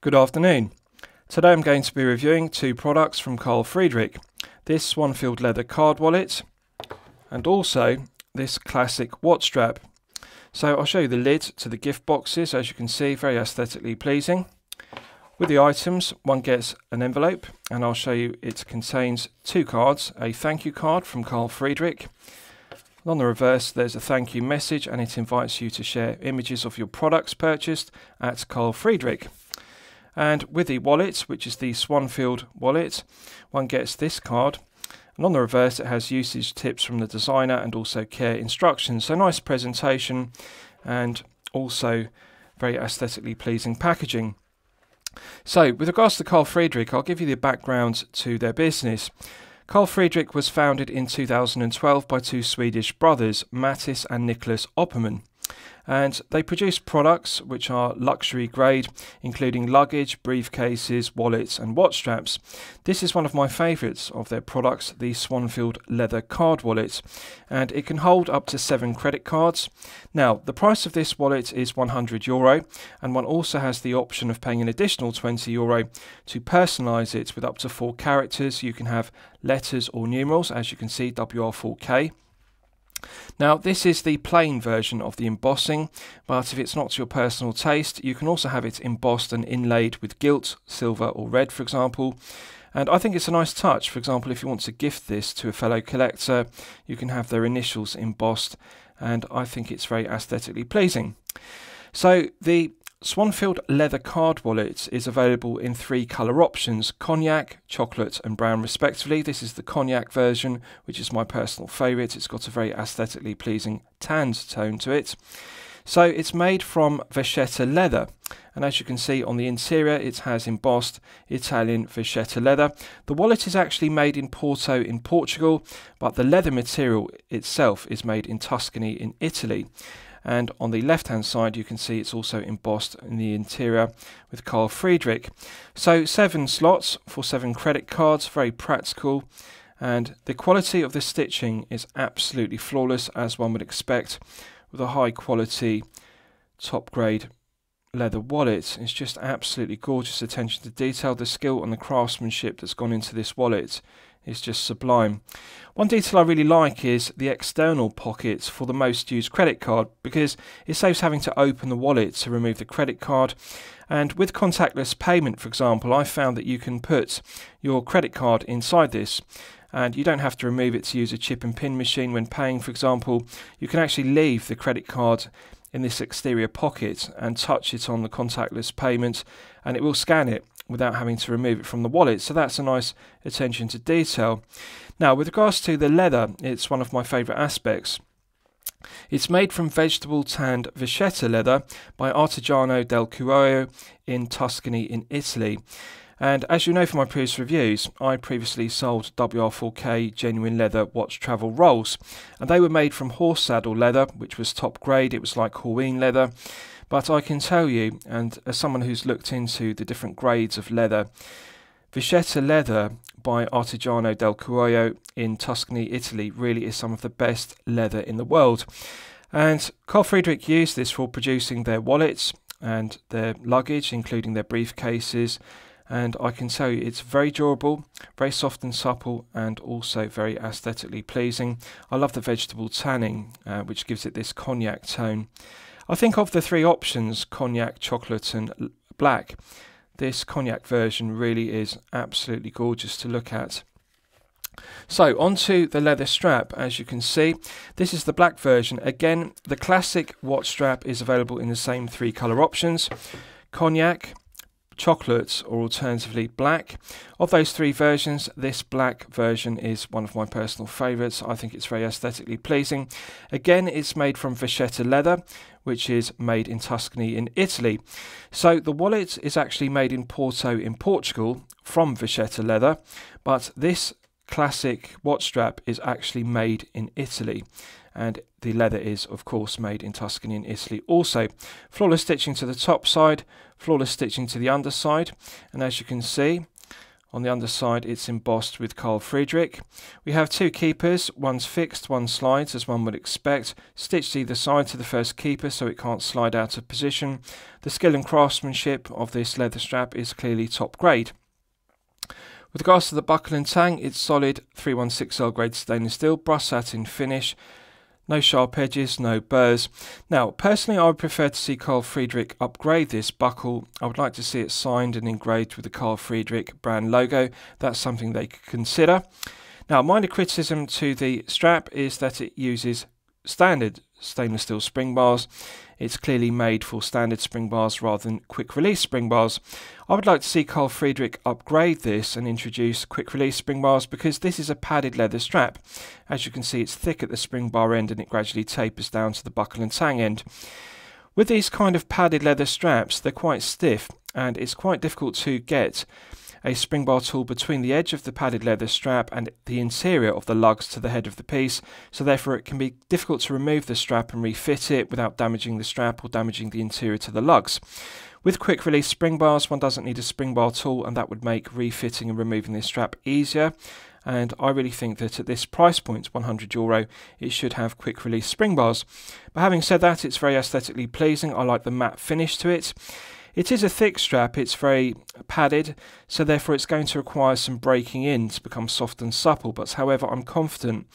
Good afternoon. Today I'm going to be reviewing two products from Carl Friedrik. This Swanfield leather card wallet and also this classic watch strap. So I'll show you the lid to the gift boxes as you can see very aesthetically pleasing. With the items one gets an envelope and I'll show you it contains two cards, a thank you card from Carl Friedrik on the reverse, there's a thank you message and it invites you to share images of your products purchased at Carl Friedrik. And with the wallet, which is the Swanfield wallet, one gets this card. And on the reverse, it has usage tips from the designer and also care instructions. So nice presentation and also very aesthetically pleasing packaging. So, with regards to Carl Friedrik, I'll give you the background to their business. Carl Friedrik was founded in 2012 by two Swedish brothers, Mattis and Nicholas Opperman and they produce products which are luxury grade, including luggage, briefcases, wallets, and watch straps. This is one of my favourites of their products, the Swanfield leather card wallet, and it can hold up to seven credit cards. Now, the price of this wallet is 100 euro, and one also has the option of paying an additional 20 euro to personalise it with up to four characters. You can have letters or numerals, as you can see, WR4K. Now this is the plain version of the embossing, but if it's not to your personal taste, you can also have it embossed and inlaid with gilt, silver or red for example. And I think it's a nice touch, for example if you want to gift this to a fellow collector, you can have their initials embossed and I think it's very aesthetically pleasing. So the Swanfield leather card wallet is available in three colour options cognac, chocolate, and brown, respectively. This is the cognac version, which is my personal favourite. It's got a very aesthetically pleasing tanned tone to it. So it's made from Vachetta leather, and as you can see on the interior, it has embossed Italian Vachetta leather. The wallet is actually made in Porto in Portugal, but the leather material itself is made in Tuscany in Italy and on the left hand side you can see it's also embossed in the interior with Carl Friedrik. So seven slots for seven credit cards, very practical and the quality of the stitching is absolutely flawless as one would expect with a high quality top grade leather wallet. It's just absolutely gorgeous attention to detail, the skill and the craftsmanship that's gone into this wallet is just sublime. One detail I really like is the external pockets for the most used credit card because it saves having to open the wallet to remove the credit card. And with contactless payment, for example, I found that you can put your credit card inside this and you don't have to remove it to use a chip and pin machine when paying, for example. You can actually leave the credit card in this exterior pocket and touch it on the contactless payment and it will scan it without having to remove it from the wallet. So that's a nice attention to detail. Now, with regards to the leather, it's one of my favourite aspects. It's made from vegetable tanned vachetta leather by Artigiano del Cuoio in Tuscany in Italy. And as you know from my previous reviews, I previously sold WR4K genuine leather watch travel rolls, and they were made from horse saddle leather, which was top grade, it was like Horween leather. But I can tell you, and as someone who's looked into the different grades of leather, Vachetta leather by Artigiano del Cuoio in Tuscany, Italy, really is some of the best leather in the world. And Carl Friedrik used this for producing their wallets and their luggage, including their briefcases. And I can tell you it's very durable, very soft and supple, and also very aesthetically pleasing. I love the vegetable tanning, uh, which gives it this cognac tone. I think of the three options cognac, chocolate, and black. This cognac version really is absolutely gorgeous to look at. So, onto the leather strap. As you can see, this is the black version. Again, the classic watch strap is available in the same three colour options cognac, chocolate or alternatively black. Of those three versions, this black version is one of my personal favourites. I think it's very aesthetically pleasing. Again, it's made from Vachetta leather, which is made in Tuscany in Italy. So the wallet is actually made in Porto in Portugal from Vachetta leather, but this classic watch strap is actually made in Italy and the leather is of course made in Tuscany in Italy also. Flawless stitching to the top side, flawless stitching to the underside and as you can see On the underside, it's embossed with Carl Friedrik. We have two keepers, one's fixed, one slides, as one would expect, stitched either side to the first keeper so it can't slide out of position. The skill and craftsmanship of this leather strap is clearly top grade. With regards to the buckle and tang, it's solid 316L grade stainless steel, brush satin finish, no sharp edges, no burrs. Now, personally, I would prefer to see Carl Friedrik upgrade this buckle. I would like to see it signed and engraved with the Carl Friedrik brand logo. That's something they could consider. Now, minor criticism to the strap is that it uses standard stainless steel spring bars. It's clearly made for standard spring bars rather than quick release spring bars. I would like to see Carl Friedrik upgrade this and introduce quick release spring bars because this is a padded leather strap. As you can see it's thick at the spring bar end and it gradually tapers down to the buckle and tang end. With these kind of padded leather straps they're quite stiff and it's quite difficult to get a spring bar tool between the edge of the padded leather strap and the interior of the lugs to the head of the piece, so therefore it can be difficult to remove the strap and refit it without damaging the strap or damaging the interior to the lugs. With quick release spring bars, one doesn't need a spring bar tool, and that would make refitting and removing this strap easier. And I really think that at this price point, 100 euro, it should have quick release spring bars. But having said that, it's very aesthetically pleasing. I like the matte finish to it. It is a thick strap, it's very padded, so therefore it's going to require some breaking in to become soft and supple, but however I'm confident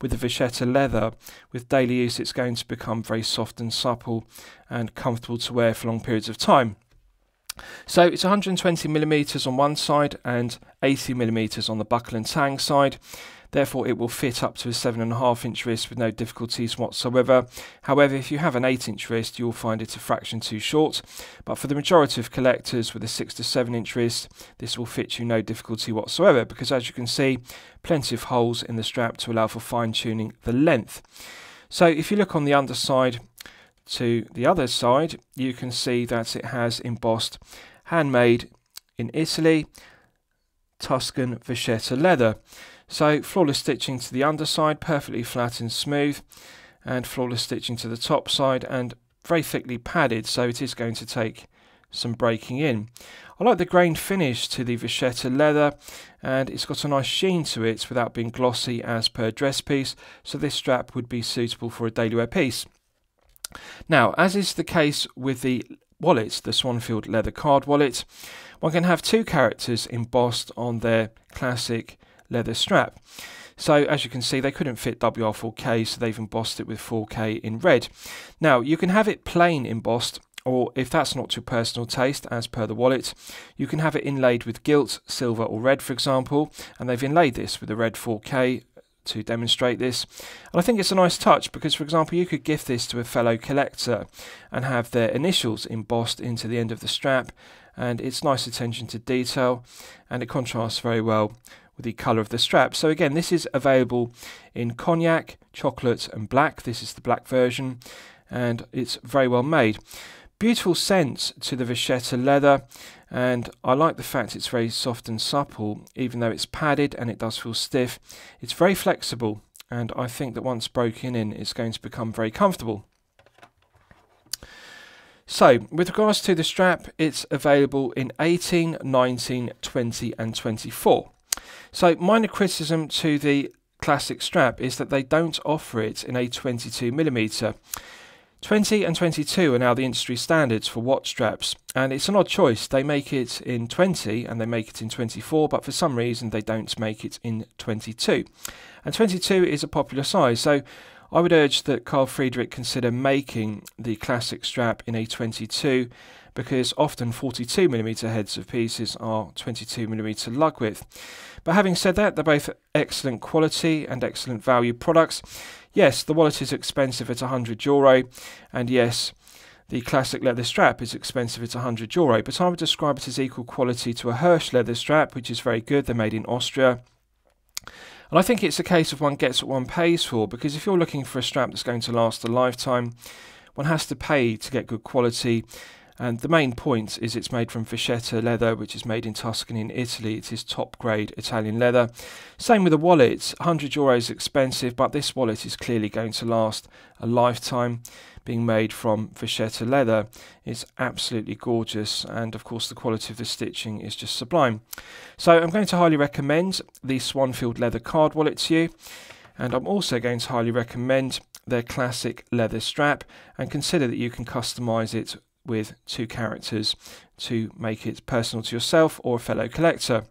with the Vachetta leather, with daily use it's going to become very soft and supple and comfortable to wear for long periods of time. So it's 120 millimeters on one side and 80 millimeters on the buckle and tang side. Therefore, it will fit up to a 7.5 inch wrist with no difficulties whatsoever. However, if you have an 8 inch wrist, you'll find it a fraction too short. But for the majority of collectors with a 6 to 7 inch wrist, this will fit you no difficulty whatsoever because as you can see, plenty of holes in the strap to allow for fine tuning the length. So if you look on the underside to the other side, you can see that it has embossed handmade in Italy, Tuscan Vachetta leather. So flawless stitching to the underside, perfectly flat and smooth, and flawless stitching to the top side and very thickly padded, so it is going to take some breaking in. I like the grained finish to the Vachetta leather and it's got a nice sheen to it without being glossy as per dress piece so this strap would be suitable for a daily wear piece. Now as is the case with the wallet, the Swanfield leather card wallet, one can have two characters embossed on their classic leather strap. So as you can see, they couldn't fit WR4K, so they've embossed it with 4K in red. Now you can have it plain embossed, or if that's not to personal taste, as per the wallet, you can have it inlaid with gilt, silver or red, for example, and they've inlaid this with a red 4K to demonstrate this. And I think it's a nice touch because, for example, you could gift this to a fellow collector and have their initials embossed into the end of the strap, and it's nice attention to detail, and it contrasts very well with the colour of the strap. So again, this is available in cognac, chocolate and black. This is the black version and it's very well made. Beautiful scent to the Vachetta leather and I like the fact it's very soft and supple even though it's padded and it does feel stiff. It's very flexible and I think that once broken in it's going to become very comfortable. So, with regards to the strap, it's available in 18, 19, 20 and 24. So minor criticism to the classic strap is that they don't offer it in a 22mm. 20 and 22 are now the industry standards for watch straps, and it's an odd choice. They make it in 20 and they make it in 24, but for some reason they don't make it in 22. And 22 is a popular size, so I would urge that Carl Friedrik consider making the classic strap in a 22 because often 42mm heads of pieces are 22mm lug width. But having said that, they're both excellent quality and excellent value products. Yes, the wallet is expensive at 100 euro, and yes, the classic leather strap is expensive at 100 euro, but I would describe it as equal quality to a Hirsch leather strap, which is very good. They're made in Austria. And I think it's a case of one gets what one pays for, because if you're looking for a strap that's going to last a lifetime, one has to pay to get good quality and the main point is it's made from Vachetta leather, which is made in Tuscany in Italy. It is top grade Italian leather. Same with the wallet. 100 euros expensive, but this wallet is clearly going to last a lifetime being made from vachetta leather. It's absolutely gorgeous, and of course, the quality of the stitching is just sublime. So, I'm going to highly recommend the Swanfield leather card wallet to you, and I'm also going to highly recommend their classic leather strap and consider that you can customize it with two characters to make it personal to yourself or a fellow collector.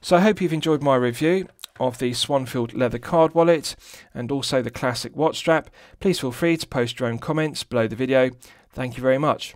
So I hope you've enjoyed my review of the Swanfield leather card wallet and also the classic watch strap. Please feel free to post your own comments below the video. Thank you very much.